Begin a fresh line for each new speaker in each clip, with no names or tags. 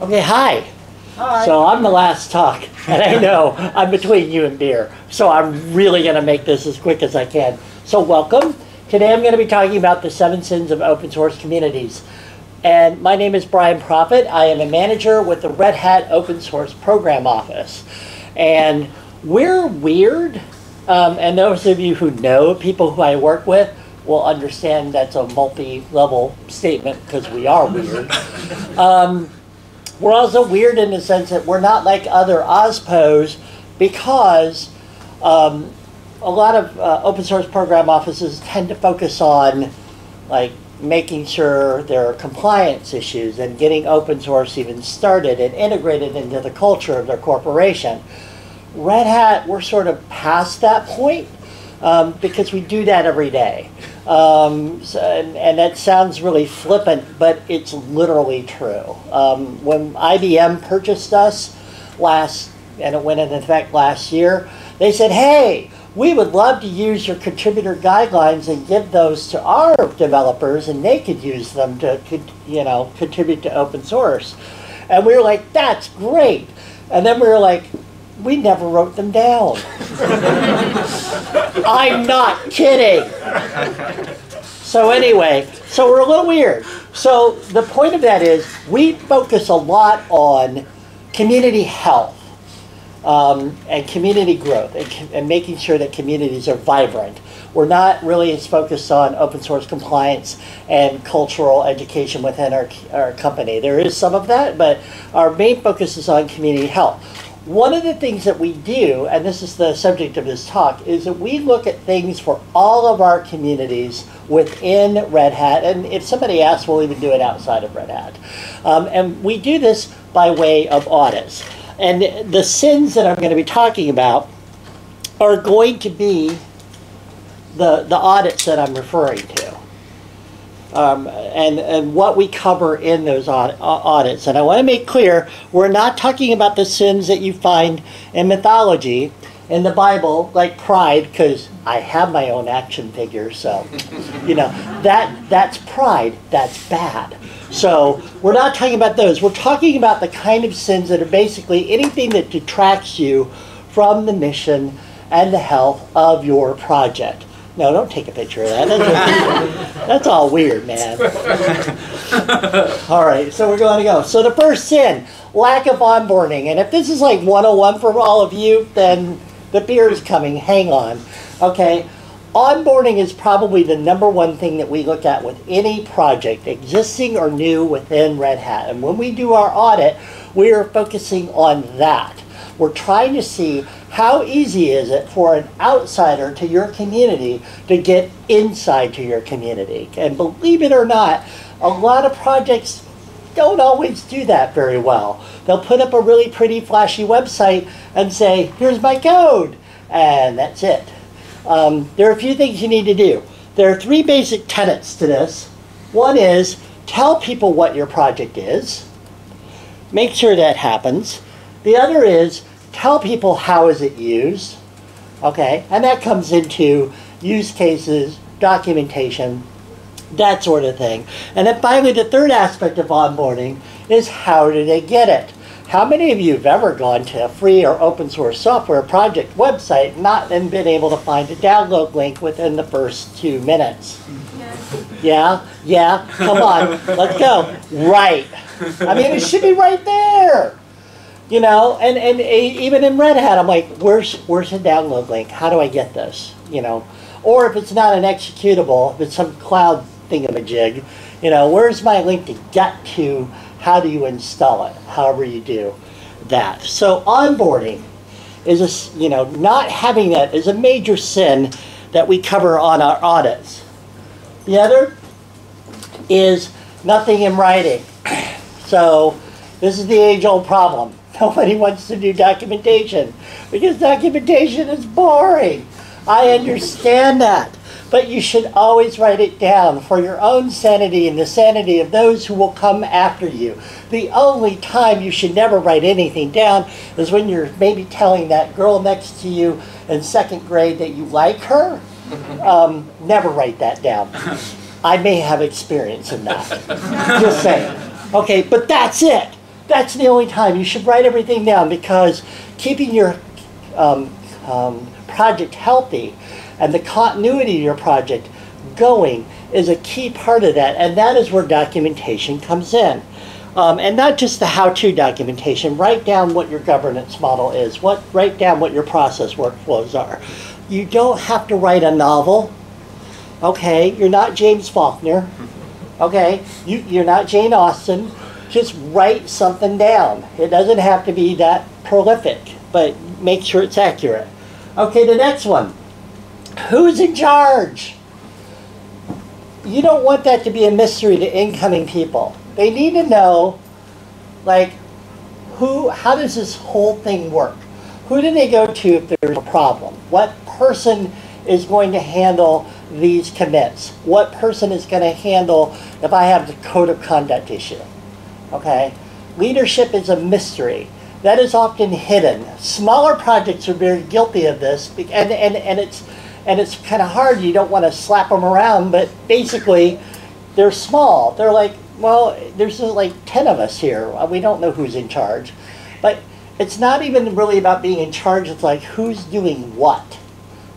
Okay, hi.
Hi.
So I'm the last talk, and I know I'm between you and beer, so I'm really going to make this as quick as I can. So welcome. Today I'm going to be talking about the seven sins of open source communities. And my name is Brian Proffitt. I am a manager with the Red Hat Open Source Program Office. And we're weird, um, and those of you who know people who I work with will understand that's a multi-level statement because we are weird. Um, we're also weird in the sense that we're not like other OSPOs because um, a lot of uh, open source program offices tend to focus on like making sure there are compliance issues and getting open source even started and integrated into the culture of their corporation. Red Hat, we're sort of past that point um, because we do that every day. Um, so, and, and, that sounds really flippant, but it's literally true. Um, when IBM purchased us last, and it went into effect last year, they said, hey, we would love to use your contributor guidelines and give those to our developers and they could use them to, you know, contribute to open source. And we were like, that's great. And then we were like, we never wrote them down. I'm not kidding. So anyway, so we're a little weird. So the point of that is we focus a lot on community health um, and community growth and, and, making sure that communities are vibrant. We're not really as focused on open source compliance and cultural education within our, our company. There is some of that, but our main focus is on community health. One of the things that we do, and this is the subject of this talk, is that we look at things for all of our communities within Red Hat, and if somebody asks, we'll even do it outside of Red Hat. Um, and we do this by way of audits. And the sins that I'm going to be talking about are going to be the, the audits that I'm referring to. Um, and, and what we cover in those audits. And I want to make clear, we're not talking about the sins that you find in mythology, in the Bible, like pride, because I have my own action figure, so, you know, that, that's pride, that's bad. So we're not talking about those. We're talking about the kind of sins that are basically anything that detracts you from the mission and the health of your project. No, don't take a picture of that. That's, that's all weird, man. all right, so we're going to go. So the first sin, lack of onboarding. And if this is like 101 for all of you, then the beer is coming. Hang on. Okay, onboarding is probably the number one thing that we look at with any project, existing or new within Red Hat. And when we do our audit, we are focusing on that. We're trying to see how easy is it for an outsider to your community to get inside to your community. And believe it or not, a lot of projects don't always do that very well. They'll put up a really pretty flashy website and say, here's my code, and that's it. Um, there are a few things you need to do. There are three basic tenets to this. One is tell people what your project is. Make sure that happens. The other is tell people how is it used. Okay, and that comes into use cases, documentation, that sort of thing. And then finally, the third aspect of onboarding is how do they get it? How many of you have ever gone to a free or open source software project website and not and been able to find a download link within the first two minutes? Yeah? Yeah? Come on, let's go. Right. I mean, it should be right there. You know, and, and even in Red Hat, I'm like, where's, where's the download link? How do I get this? You know, or if it's not an executable, if it's some cloud thingamajig, you know, where's my link to get to how do you install it, however you do that. So onboarding is, a, you know, not having that is a major sin that we cover on our audits. The other is nothing in writing. So this is the age-old problem. Nobody wants to do documentation because documentation is boring. I understand that. But you should always write it down for your own sanity and the sanity of those who will come after you. The only time you should never write anything down is when you're maybe telling that girl next to you in second grade that you like her. Um, never write that down. I may have experience in that. Just saying. Okay, but that's it. That's the only time. You should write everything down because keeping your um, um, project healthy and the continuity of your project going is a key part of that. And that is where documentation comes in. Um, and not just the how-to documentation. Write down what your governance model is. What write down what your process workflows are. You don't have to write a novel. Okay, you're not James Faulkner. Okay, you, you're not Jane Austen. Just write something down. It doesn't have to be that prolific, but make sure it's accurate. Okay, the next one. Who's in charge? You don't want that to be a mystery to incoming people they need to know, like, who, how does this whole thing work? Who do they go to if there's a problem? What person is going to handle these commits? What person is going to handle if I have the code of conduct issue? Okay? Leadership is a mystery. That is often hidden. Smaller projects are very guilty of this, and, and, and it's and it's kind of hard. You don't want to slap them around, but basically, they're small. They're like well, there's like 10 of us here. Uh, we don't know who's in charge. But it's not even really about being in charge. It's like who's doing what.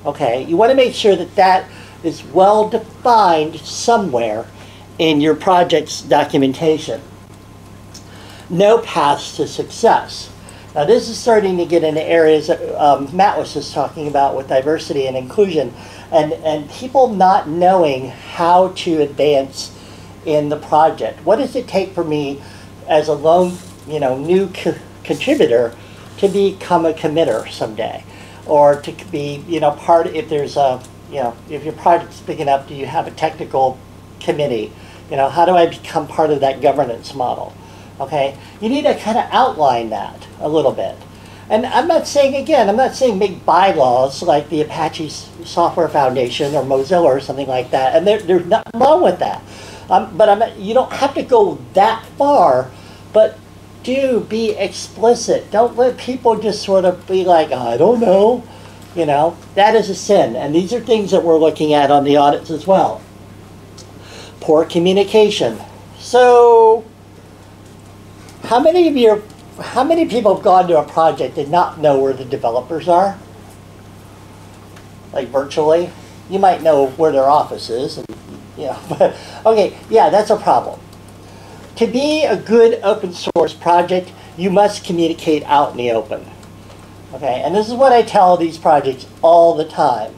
Okay? You want to make sure that that is well defined somewhere in your project's documentation. No paths to success. Now, this is starting to get into areas that um, Matt was just talking about with diversity and inclusion, and, and people not knowing how to advance in the project? What does it take for me as a lone, you know, new co contributor to become a committer someday? Or to be, you know, part, if there's a, you know, if your project's big enough, do you have a technical committee? You know, how do I become part of that governance model? Okay, you need to kind of outline that a little bit. And I'm not saying, again, I'm not saying make bylaws like the Apache Software Foundation or Mozilla or something like that. And there, there's nothing wrong with that. Um, but I'm, you don't have to go that far, but do be explicit. Don't let people just sort of be like, I don't know. You know, that is a sin. And these are things that we're looking at on the audits as well. Poor communication. So, how many of you, how many people have gone to a project and not know where the developers are? Like virtually? You might know where their office is, and yeah, but okay, yeah, that's a problem. To be a good open source project, you must communicate out in the open. Okay, and this is what I tell these projects all the time.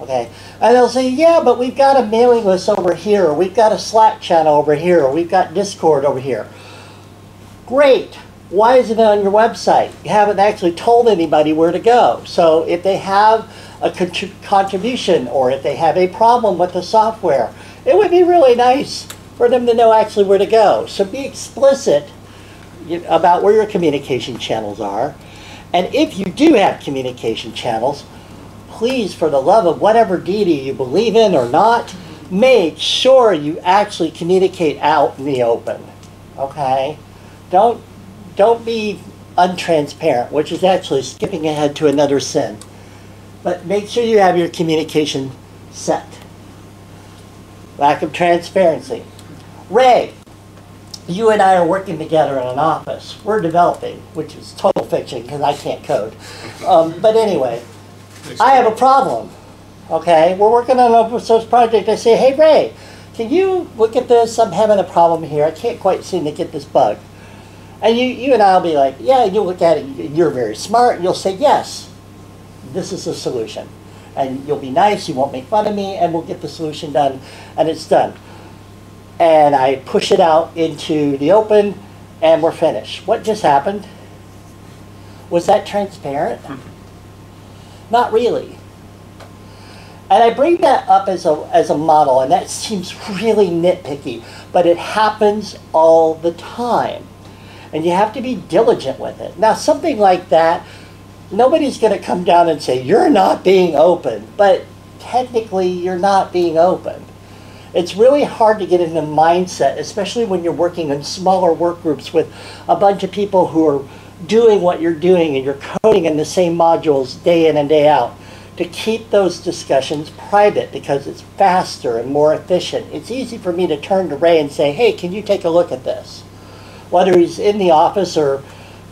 Okay, and they'll say, yeah, but we've got a mailing list over here, or we've got a Slack channel over here, or we've got Discord over here. Great. Why isn't it on your website? You haven't actually told anybody where to go. So if they have a contribution, or if they have a problem with the software, it would be really nice for them to know actually where to go. So be explicit about where your communication channels are. And if you do have communication channels, please, for the love of whatever deity you believe in or not, make sure you actually communicate out in the open. Okay? Don't don't be untransparent, which is actually skipping ahead to another sin. But make sure you have your communication set. Lack of transparency. Ray, you and I are working together in an office. We're developing, which is total fiction because I can't code. Um, but anyway, I have a problem. Okay, we're working on an open source project. I say, hey Ray, can you look at this? I'm having a problem here. I can't quite seem to get this bug. And you, you and I will be like, yeah, you look at it, you're very smart, and you'll say, yes, this is the solution and you'll be nice, you won't make fun of me, and we'll get the solution done, and it's done. And I push it out into the open, and we're finished. What just happened? Was that transparent? Mm-hmm. Not really. And I bring that up as a, as a model, and that seems really nitpicky, but it happens all the time. And you have to be diligent with it. Now, something like that nobody's going to come down and say, you're not being open. But technically, you're not being open. It's really hard to get in the mindset, especially when you're working in smaller work groups with a bunch of people who are doing what you're doing and you're coding in the same modules day in and day out, to keep those discussions private because it's faster and more efficient. It's easy for me to turn to Ray and say, hey, can you take a look at this? Whether he's in the office or,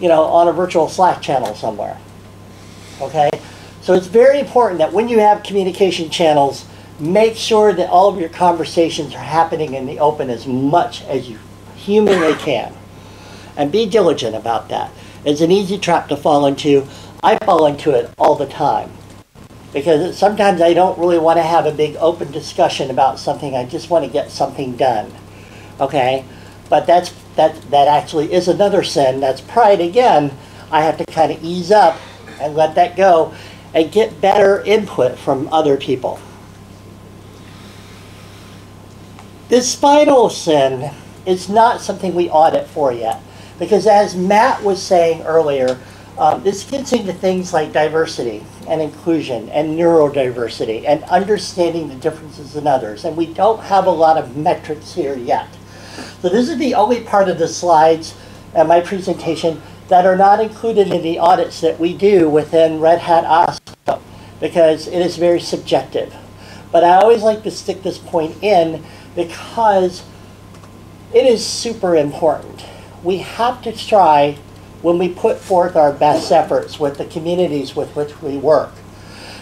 you know, on a virtual Slack channel somewhere. Okay? So it's very important that when you have communication channels, make sure that all of your conversations are happening in the open as much as you humanly can. And be diligent about that. It's an easy trap to fall into. I fall into it all the time. Because sometimes I don't really want to have a big open discussion about something. I just want to get something done. Okay? But that's that that actually is another sin. That's pride again. I have to kind of ease up and let that go and get better input from other people. This final sin is not something we audit for yet. Because as Matt was saying earlier, um, this gets into things like diversity and inclusion and neurodiversity and understanding the differences in others. And we don't have a lot of metrics here yet. So this is the only part of the slides and my presentation that are not included in the audits that we do within Red Hat OSPO because it is very subjective. But I always like to stick this point in because it is super important. We have to try when we put forth our best efforts with the communities with which we work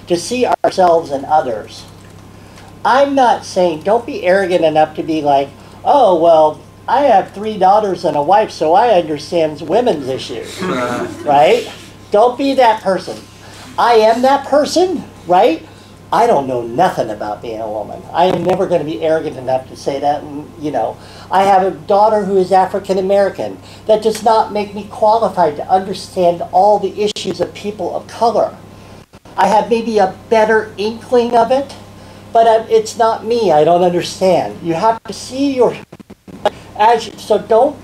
to see ourselves and others. I'm not saying don't be arrogant enough to be like, oh, well, I have three daughters and a wife, so I understand women's issues, right? Don't be that person. I am that person, right? I don't know nothing about being a woman. I am never going to be arrogant enough to say that. And, you know, I have a daughter who is African American. That does not make me qualified to understand all the issues of people of color. I have maybe a better inkling of it, but uh, it's not me. I don't understand. You have to see your as so don't.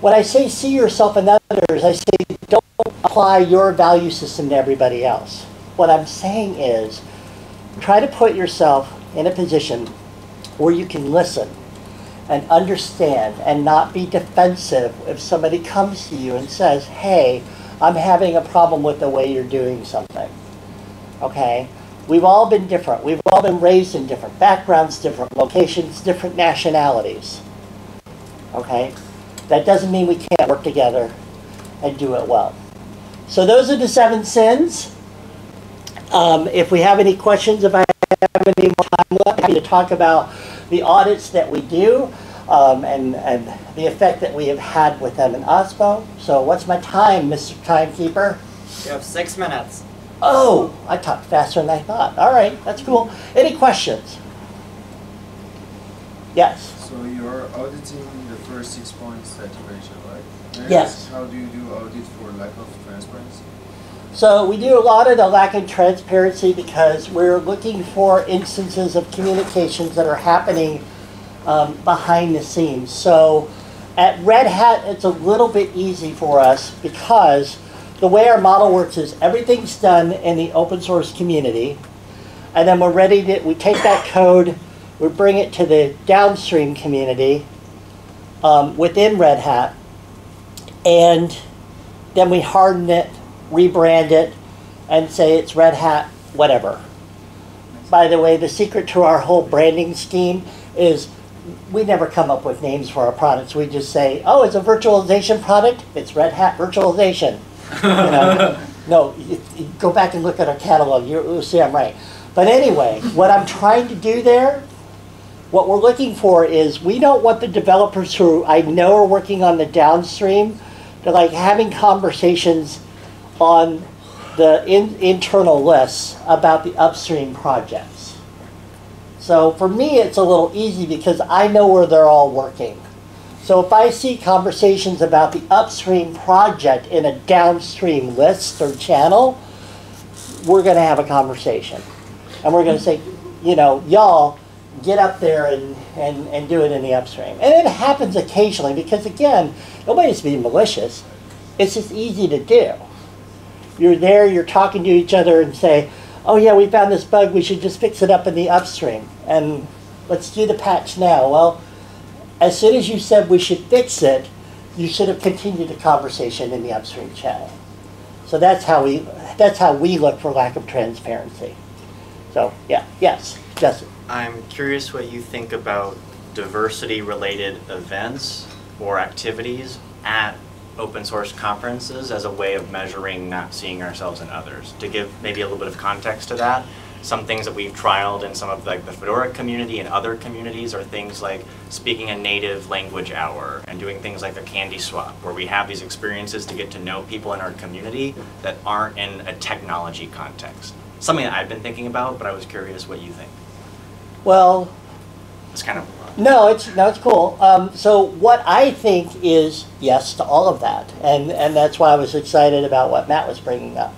When I say see yourself in others, I say don't apply your value system to everybody else. What I'm saying is try to put yourself in a position where you can listen and understand and not be defensive if somebody comes to you and says, hey, I'm having a problem with the way you're doing something. Okay? We've all been different. We've all been raised in different backgrounds, different locations, different nationalities. Okay? That doesn't mean we can't work together and do it well. So those are the seven sins. Um, if we have any questions, if I have any more time left, happy to talk about the audits that we do um, and, and the effect that we have had with them in OSPO. So what's my time, Mr. Timekeeper?
You have six minutes.
Oh, I talked faster than I thought. All right, that's cool. Any questions? Yes.
So you're auditing the first six points that you mentioned, right?
Yes.
How do you do audit for lack of transparency?
So we do a lot of the lack of transparency because we're looking for instances of communications that are happening um, behind the scenes. So at Red Hat, it's a little bit easy for us because the way our model works is everything's done in the open source community, and then we're ready to we take that code, we bring it to the downstream community um, within Red Hat, and then we harden it, rebrand it, and say it's Red Hat, whatever. By the way, the secret to our whole branding scheme is we never come up with names for our products. We just say, oh, it's a virtualization product. It's Red Hat virtualization. You know, no, you, you go back and look at our catalog. You, you'll see I'm right. But anyway, what I'm trying to do there, what we're looking for is we don't want the developers who I know are working on the downstream to like having conversations on the in, internal lists about the upstream projects. So for me, it's a little easy because I know where they're all working. So if I see conversations about the upstream project in a downstream list or channel, we're going to have a conversation. And we're going to say, you know, y'all get up there and, and, and do it in the upstream. And it happens occasionally because, again, nobody's being malicious. It's just easy to do. You're there, you're talking to each other and say, oh yeah, we found this bug, we should just fix it up in the upstream. And let's do the patch now. Well, as soon as you said we should fix it, you should have continued the conversation in the upstream channel. So that's how we that's how we look for lack of transparency. So yeah, yes, Justin.
I'm curious what you think about diversity related events
or activities at open source conferences as a way of measuring not seeing ourselves in others. To give maybe a little bit of context to that, some things that we've trialed in some of like the Fedora community and other communities are things like speaking a native language hour and doing things like a candy swap where we have these experiences to get to know people in our community that aren't in a technology context. Something that I've been thinking about, but I was curious what you think.
Well,
It's kind of
No, it's no, it's cool. Um, so what I think is yes to all of that, and and that's why I was excited about what Matt was bringing up.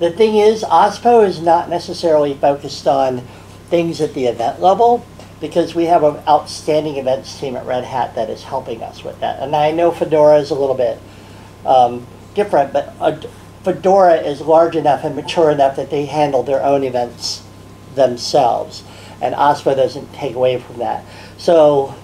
The thing is, OSPO is not necessarily focused on things at the event level because we have an outstanding events team at Red Hat that is helping us with that. And I know Fedora is a little bit um, different, but uh, Fedora is large enough and mature enough that they handle their own events themselves, and OSPO doesn't take away from that. So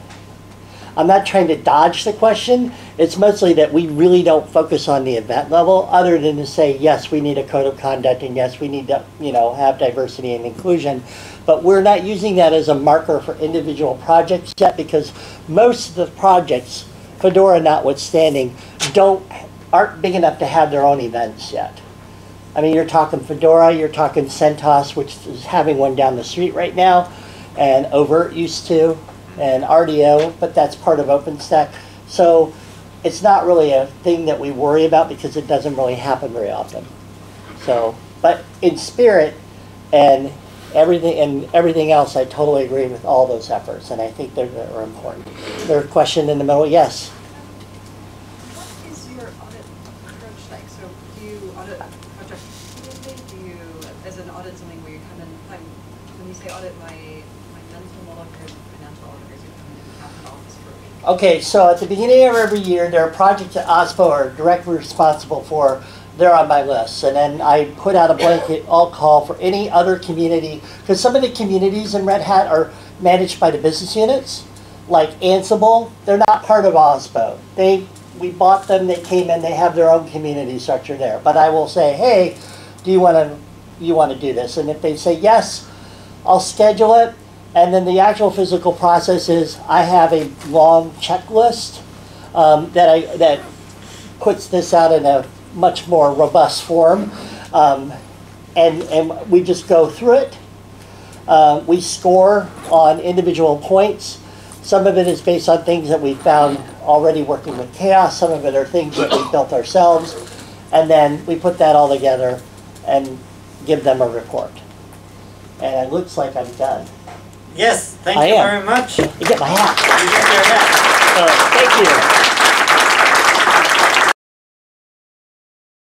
I'm not trying to dodge the question. It's mostly that we really don't focus on the event level, other than to say yes, we need a code of conduct, and yes, we need to you know have diversity and inclusion. But we're not using that as a marker for individual projects yet because most of the projects, Fedora notwithstanding, don't aren't big enough to have their own events yet. I mean, you're talking Fedora, you're talking CentOS, which is having one down the street right now, and oVirt used to, and RDO, but that's part of OpenStack. So it's not really a thing that we worry about because it doesn't really happen very often. So, but in spirit and everything and everything else, I totally agree with all those efforts, and I think they're, they're important. A question in the middle, yes.
What is your audit approach like? So do you audit project repeatedly? Do you, as an audit something where you come in, I'm, when you say audit, my, my mental model here is financial auditors who come in and have an office for a week.
Okay, so at the beginning of every year, there are projects that OSPO are directly responsible for. They're on my list, and then I put out a blanket all call for any other community because some of the communities in Red Hat are managed by the business units, like Ansible. They're not part of OSPO. They we bought them. They came in. They have their own community structure there. But I will say, hey, do you want to you want to do this? And if they say yes, I'll schedule it. And then the actual physical process is I have a long checklist um, that I that puts this out in a much more robust form, um, and and we just go through it. Uh, we score on individual points. Some of it is based on things that we found already working with CHAOSS. Some of it are things that we built ourselves, and then we put that all together and give them a report. And it looks like I'm done.
Yes, thank
I
you
am.
very much.
You get my hat.
You get your hat.
Uh, thank you.